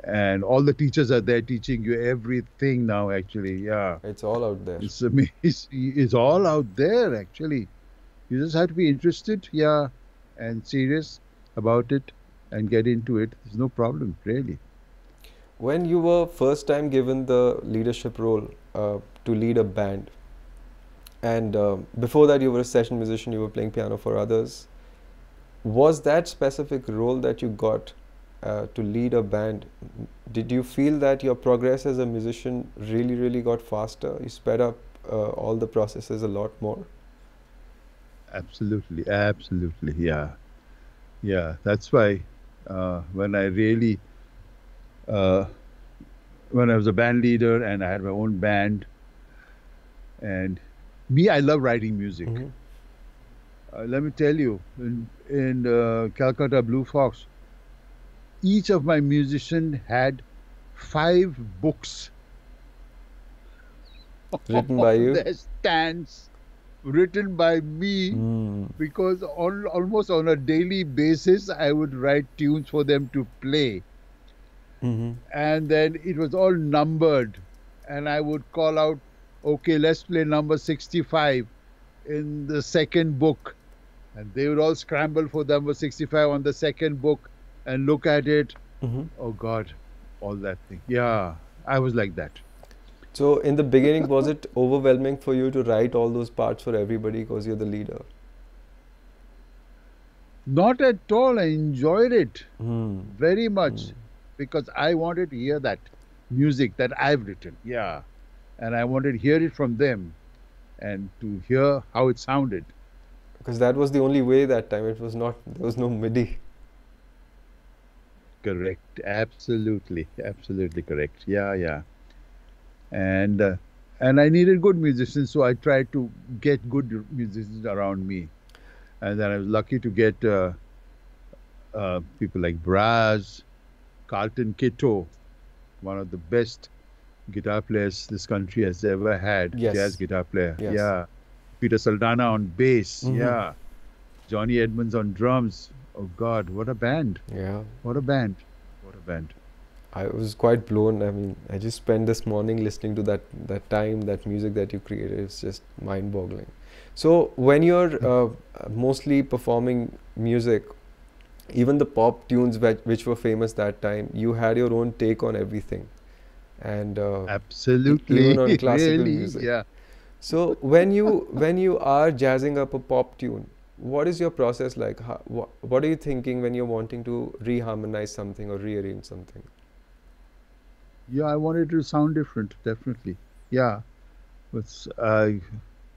And all the teachers are there teaching you everything now, actually. Yeah. It's all out there. It's, ama- [LAUGHS] it's, it's all out there, actually. You just have to be interested, yeah, and serious about it and get into it. There's no problem, really. When you were first time given the leadership role uh, to lead a band, and uh, before that you were a session musician, you were playing piano for others. Was that specific role that you got uh, to lead a band? Did you feel that your progress as a musician really, really got faster? You sped up uh, all the processes a lot more. Absolutely, absolutely, yeah, yeah. That's why uh, when I really, uh, when I was a band leader and I had my own band, and me, I love writing music. Mhm. Uh, let me tell you, in, in uh, Calcutta Blue Fox, each of my musicians had five books Written by [LAUGHS] you? their stands, written by me Mm. because on, almost on a daily basis I would write tunes for them to play. Hmm and then it was all numbered. And I would call out okay let's play number 65 in the second book. And they would all scramble for number 65 on the second book and look at it. Hmm oh god all that thing. Yeah I was like that So in the beginning, was it overwhelming for you to write all those parts for everybody because you're the leader? not at all I enjoyed it Hmm. very much Mm. because I wanted to hear that music that I've written. Yeah. And I wanted to hear it from them and to hear how it sounded. Because that was the only way that time. It was not, there was no MIDI. Correct. Absolutely. Absolutely correct. Yeah, yeah. And uh, and I needed good musicians, so I tried to get good musicians around me. And then I was lucky to get uh, uh, people like Braz, Carlton Kitto, one of the best guitar players this country has ever had. Yes. Jazz guitar player. Yes. Yeah. Peter Saldana on bass. Mhm. Yeah. Johnny Edmonds on drums. Oh God, what a band! Yeah. What a band! What a band! I was quite blown. I mean, I just spent this morning listening to that that time, that music that you created. It's just mind-boggling. So when you're uh, mostly performing music, even the pop tunes which, which were famous that time, you had your own take on everything, and uh, Absolutely. even on [LAUGHS] classical really, music. Yeah. So when you when you are jazzing up a pop tune, what is your process like? How, wha- what are you thinking when you're wanting to reharmonize something or rearrange something? Yeah, I wanted to sound different, definitely. Yeah. But I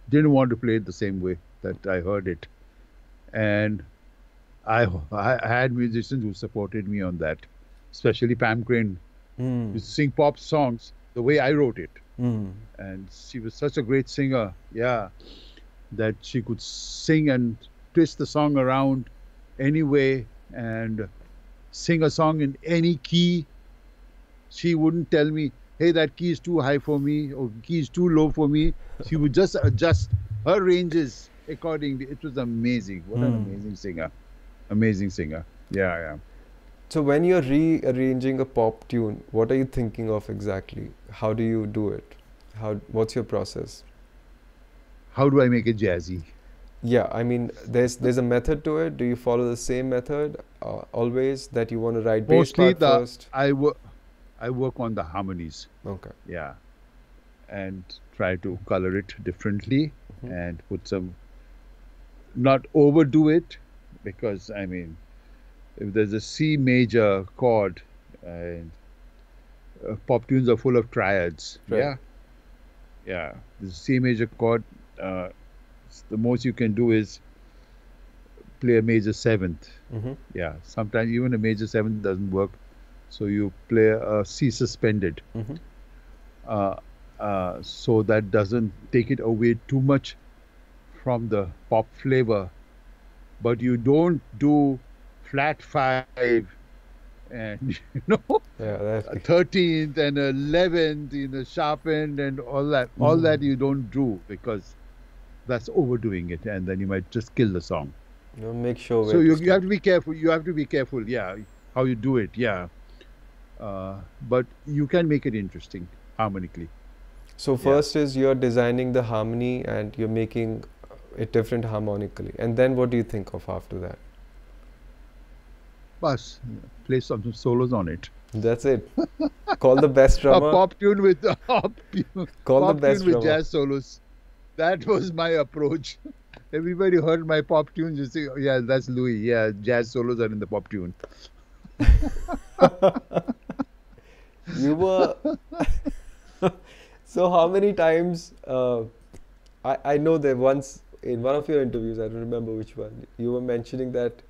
didn't want to play it the same way that I heard it. And I, I had musicians who supported me on that, especially Pam Crain, Mm. who sing pop songs the way I wrote it. Mm. And she was such a great singer, yeah, that she could sing and twist the song around any way and sing a song in any key. She wouldn't tell me, hey, that key is too high for me or key is too low for me. She would just adjust her ranges accordingly. It was amazing. What an Hmm. amazing singer. Amazing singer. Yeah, yeah. So when you're rearranging a pop tune, what are you thinking of exactly? How do you do it? How what's your process? How do I make it jazzy? Yeah, I mean, there's there's a method to it. Do you follow the same method uh, always that you want to write bass part the first? I work I work on the harmonies. Okay. yeah and try to color it differently Mhm. and put some not overdo it because i mean if there's a c major chord and uh, pop tunes are full of triads. Right. Yeah, yeah. The C major chord. Uh, the most you can do is play a major seventh. Mm-hmm. Yeah. Sometimes even a major seventh doesn't work, so you play a C suspended. Mm-hmm. Uh, uh, so that doesn't take it away too much from the pop flavor. But you don't do flat five and [LAUGHS] you know Yeah, a thirteenth and eleventh in a sharpened and all that. All Mhm. that you don't do because that's overdoing it, and then you might just kill the song. you know, make sure. So you, you have to be careful. You have to be careful. Yeah, how you do it. Yeah, uh, but you can make it interesting harmonically. So first is you're designing the harmony and you're making it different harmonically, and then what do you think of after that? Bus, play some, solos on it. That's it. Call the best [LAUGHS] drummer. A pop tune with a pop tune, Call the best tune with drummer. jazz solos. That was my approach. [LAUGHS] Everybody heard my pop tunes. You say, oh, yeah, that's Louiz. Yeah, jazz solos are in the pop tune. [LAUGHS] you were. [LAUGHS] so how many times? Uh, I I know that once in one of your interviews, I don't remember which one, you were mentioning that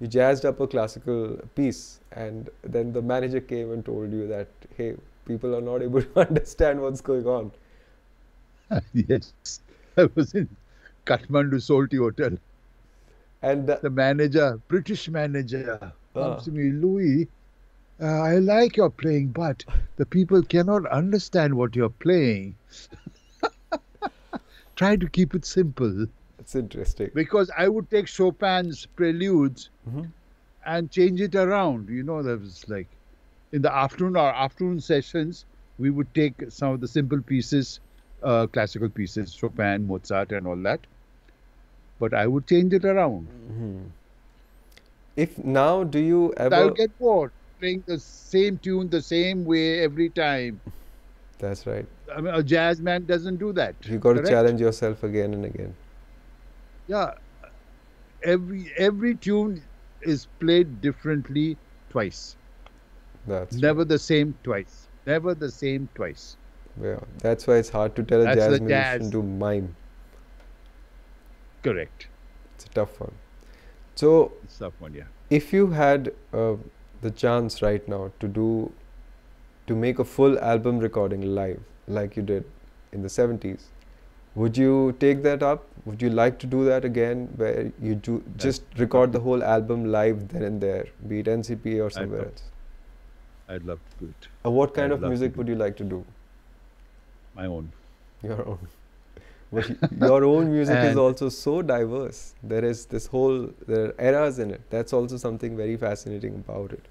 you jazzed up a classical piece, and then the manager came and told you that hey, people are not able [LAUGHS] to understand what's going on. [LAUGHS] yes, I was in Kathmandu Soaltee Hotel. And uh, The manager, British manager, comes Ah. to me, Louiz. Uh, I like your playing, but the people cannot understand what you're playing. [LAUGHS] Try to keep it simple. it's interesting. Because I would take Chopin's preludes Mhm. and change it around. You know, that was like in the afternoon or afternoon sessions, we would take some of the simple pieces, uh, classical pieces, Chopin, Mozart, and all that. But I would change it around. Mhm. If now, do you I ever? would get bored playing the same tune the same way every time. That's right. I mean, a jazz man doesn't do that. You got to challenge yourself again and again. Yeah, every every tune is played differently twice. That's right. Never the same twice. Never the same twice. Yeah, that's why it's hard to tell a jazz musician jazz. to mime. Correct. It's a tough one. So, It's tough one, yeah. if you had uh, the chance right now to do, to make a full album recording live, like you did in the 70s, would you take that up? Would you like to do that again, where you do just record the whole album live then and there, be it NCP or somewhere love else? I'd love to do it. Uh, what kind I'd of music would you like to do? My own. Your own. But [LAUGHS] your own music is also so diverse. There is this whole there are eras in it. That's also something very fascinating about it.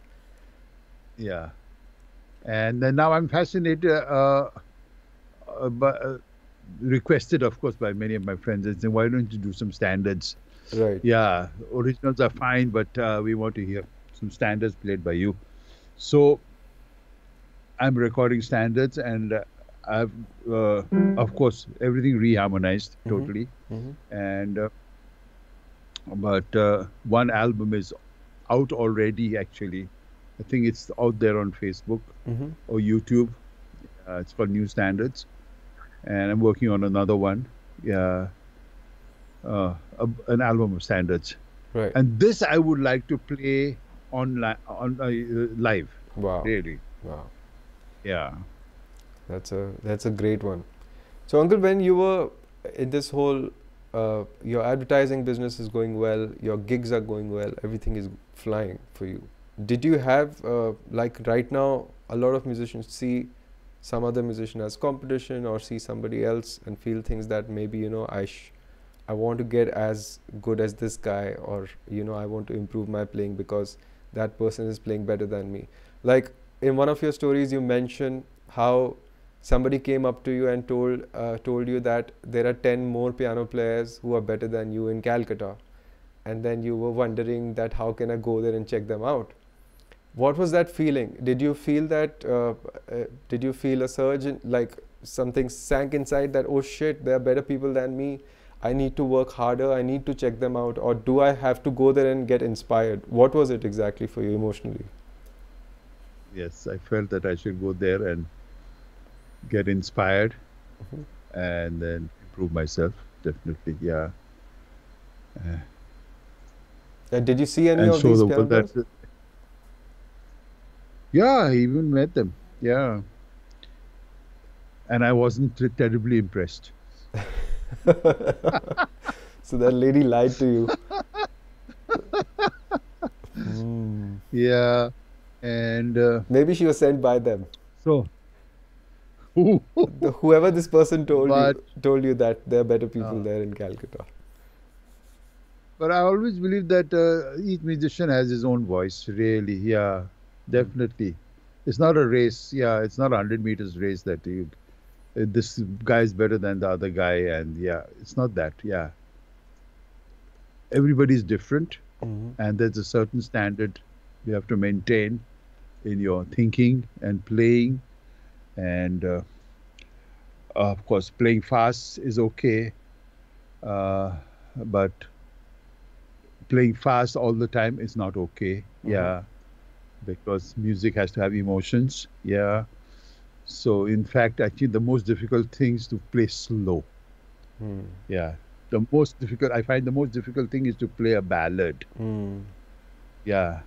Yeah. And then now I'm fascinated, uh, uh, by, uh, requested, of course, by many of my friends, and saying, why don't you do some standards? Right. Yeah, originals are fine, but uh, we want to hear some standards played by you. So I'm recording standards, and uh, I've, uh, of course, everything reharmonized Mhm. totally. hmm And uh, but uh, one album is out already. Actually, I think it's out there on Facebook hmm or YouTube. Uh, it's called New Standards, and I'm working on another one. Yeah, uh, an album of standards. Right. And this I would like to play on li- on uh, live. wow. Really, Wow. yeah. That's a that's a great one. So, Uncle, when you were in this whole, uh, your advertising business is going well, your gigs are going well, everything is flying for you. Did you have uh, like right now? A lot of musicians see some other musician as competition, or see somebody else and feel things that maybe you know I sh- I want to get as good as this guy, or you know I want to improve my playing because that person is playing better than me. Like in one of your stories, you mention how somebody came up to you and told uh, told you that there are 10 more piano players who are better than you in Calcutta. And then you were wondering that how can I go there and check them out? What was that feeling? Did you feel that uh, uh, did you feel a surge in, like something sank inside that oh shit there are better people than me. I need to work harder. I need to check them out or do I have to go there and get inspired? What was it exactly for you emotionally? Yes, I felt that I should go there and get inspired Mhm. and then improve myself. Definitely, yeah. Uh, And did you see any of these the world pianos? that. Yeah, I even met them. Yeah. And I wasn't terribly impressed. [LAUGHS] so that lady lied to you. Hmm. [LAUGHS] Yeah. And uh, Maybe she was sent by them. so. Whoever this person told But- you told you that there are better people Ah. there in Calcutta. But I always believe that uh, each musician has his own voice, really. Yeah, definitely. It's not a race. Yeah, it's not a 100 meters race that you, uh, this guy is better than the other guy. And yeah, it's not that. Yeah. Everybody's different, Mhm. and there's a certain standard you have to maintain in your thinking and playing. And uh, of course, playing fast is okay. Uh, but playing fast all the time is not okay. Mhm. Yeah, because music has to have emotions. Yeah. So in fact, actually, the most difficult thing is to play slow. Hmm. Yeah. The most difficult, I find the most difficult thing is to play a ballad. Hmm. Yeah.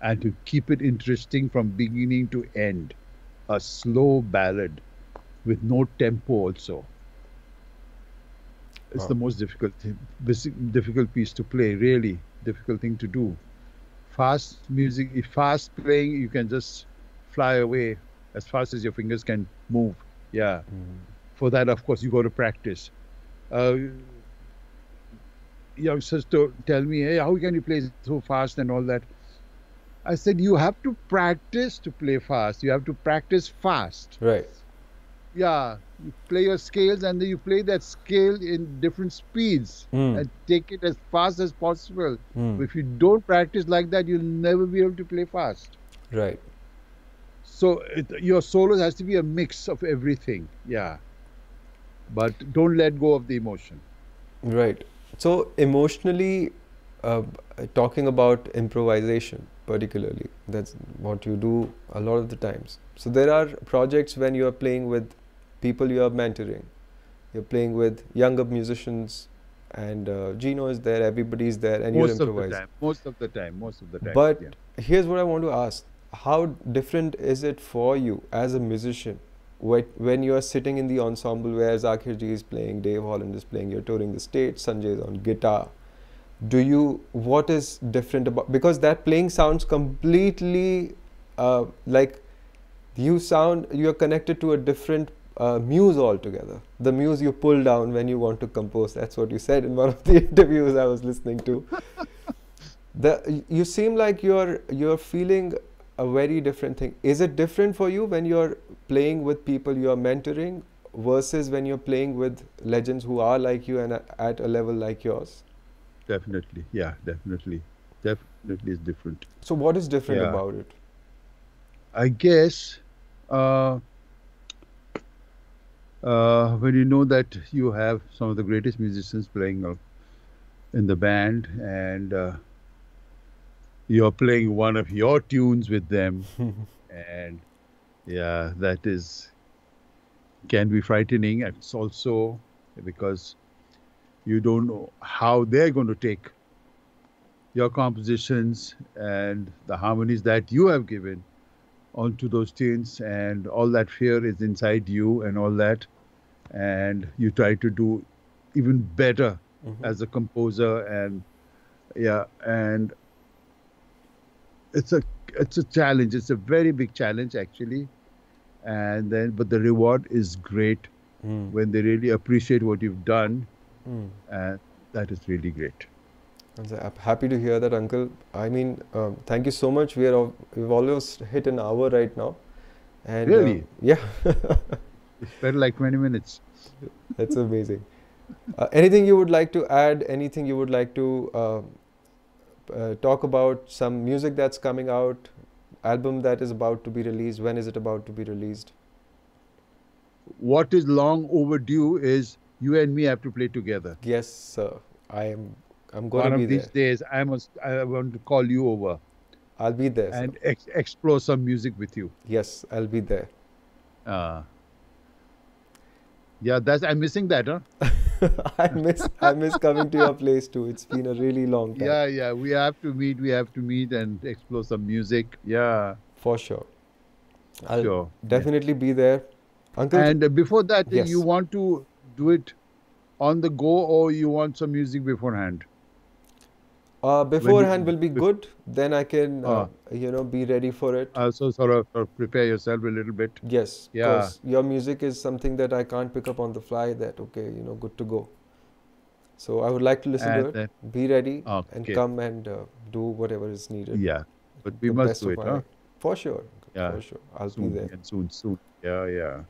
And to keep it interesting from beginning to end. A slow ballad with no tempo also. It's the most difficult thing, difficult piece to play, really difficult thing to do. Fast music, if fast playing, you can just fly away as fast as your fingers can move. Yeah. Hmm. For that, of course, you go to practice. Uh, youngsters to tell me, hey, how can you play so fast and all that? I said, you have to practice to play fast. You have to practice fast. Right. Yeah, you play your scales and then you play that scale in different speeds Hmm. and take it as fast as possible. Hmm. If you don't practice like that, you'll never be able to play fast. Right. So it, your solos has to be a mix of everything. Yeah, but don't let go of the emotion. Right. So emotionally, uh, talking about improvisation, particularly, that's what you do a lot of the times. So there are projects when you are playing with people you are mentoring. You're playing with younger musicians, and uh, Gino is there. Everybody is there, and most you're of the time. Most of the time. Most of the time. But yeah. here's what I want to ask: How different is it for you as a musician when, you are sitting in the ensemble where Zakir ji is playing, Dave Holland is playing, you're touring the stage, Sanjay is on guitar? Do you what is different about because that playing sounds completely uh, like you sound you're connected to a different uh, muse altogether. The muse you pull down when you want to compose. That's what you said in one of the [LAUGHS] interviews I was listening to the you seem like you're you're feeling a very different thing is it different for you when you're playing with people you're mentoring versus when you're playing with legends who are like you and at a level like yours Definitely. Yeah, definitely. Definitely is different. so what is different Yeah. about it I guess uh, uh, when you know that you have some of the greatest musicians playing in the band and uh, you're playing one of your tunes with them, [LAUGHS] and yeah, that is can be frightening. It's also because you don't know how they're going to take your compositions and the harmonies that you have given onto those tunes and all that fear is inside you and all that. And you try to do even better Mhm. as a composer and yeah and it's a it's a challenge. It's a very big challenge actually. And then but the reward is great Mm, when they really appreciate what you've done mm. and that is really great I'm happy to hear that uncle i mean um, thank you so much We are we've almost hit an hour right now and uh, Really? yeah [LAUGHS] it felt like 20 minutes That's amazing. Uh, anything you would like to add? Anything you would like to uh, uh, talk about? Some music that's coming out, album that is about to be released. When is it about to be released? what is long overdue is you and me have to play together Yes, sir. I am. I'm going one to be of these there. days i must i want to call you over I'll be there. and ex- explore some music with you. yes, I'll be there. Uh, yeah, that's I'm missing that, huh? [LAUGHS] I miss I miss coming to your place too. It's been a really long time. Yeah, yeah. We have to meet. We have to meet and explore some music. Yeah, For sure. I'll sure. definitely be there. Uncle, And before that, Yes. you want to do it on the go, or you want some music beforehand? uh, beforehand you- will be good. Then I can, uh, Ah. you know, be ready for it. Also, sort of, sort of prepare yourself a little bit. yes. yeah. your music is something that I can't pick up on the fly. That okay, you know, good to go. So I would like to listen And to it. then- Be ready and come and uh, do whatever is needed. Yeah, but we the must do it, huh? For sure. Yeah. For sure. I'll Soon be there. and soon, soon. Yeah, yeah.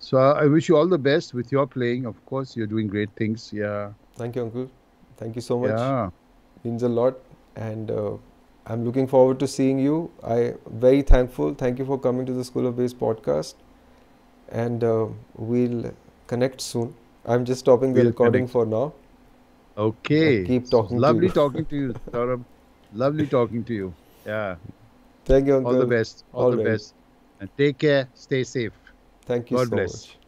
So I wish you all the best with your playing. Of course, you're doing great things. Yeah, Thank you, Uncle. Thank you so much. yeah. means a lot and uh, i'm looking forward to seeing you i very thankful thank you for coming to the school of bass podcast and uh, we'll connect soon i'm just stopping the We'll recording connect. for now Okay. keep So talking to Lovely you. talking to you, [LAUGHS] Saurabh. Lovely talking to you. Yeah. thank you uncle All the best. All, All the right. best. And take care. Stay safe. Thank you God so bless. much